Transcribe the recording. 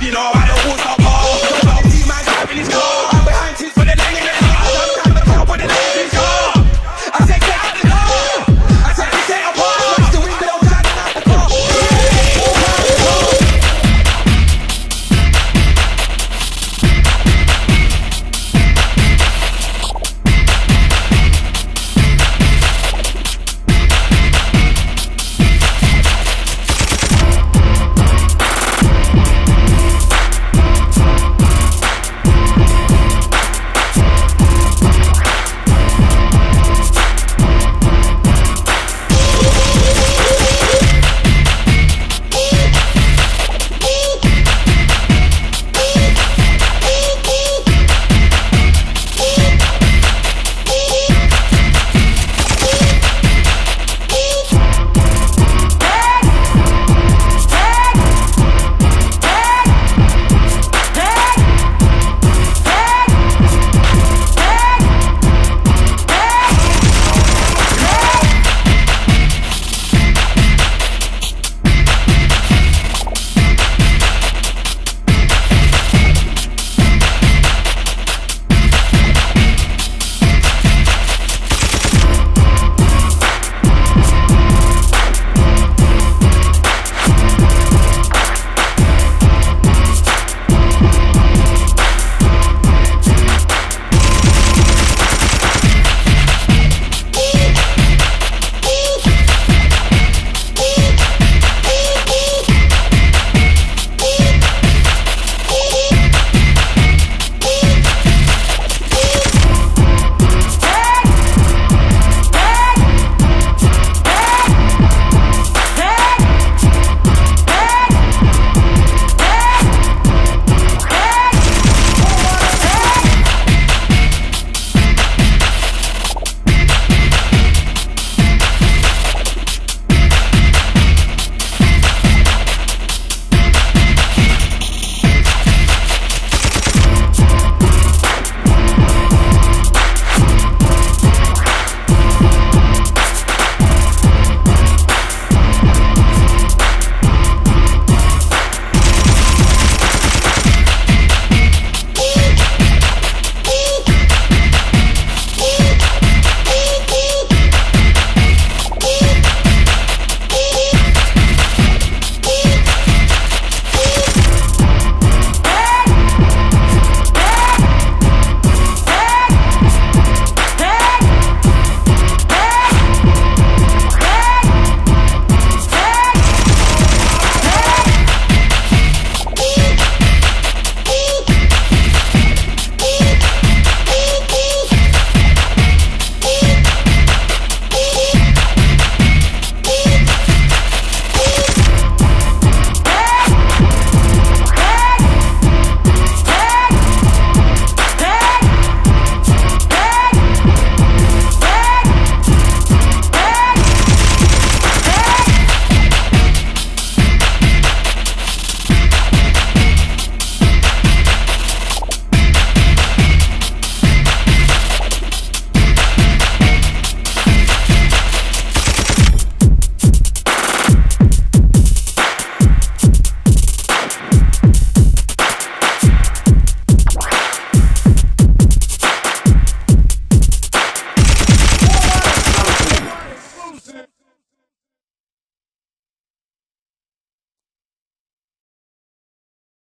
You know I don't want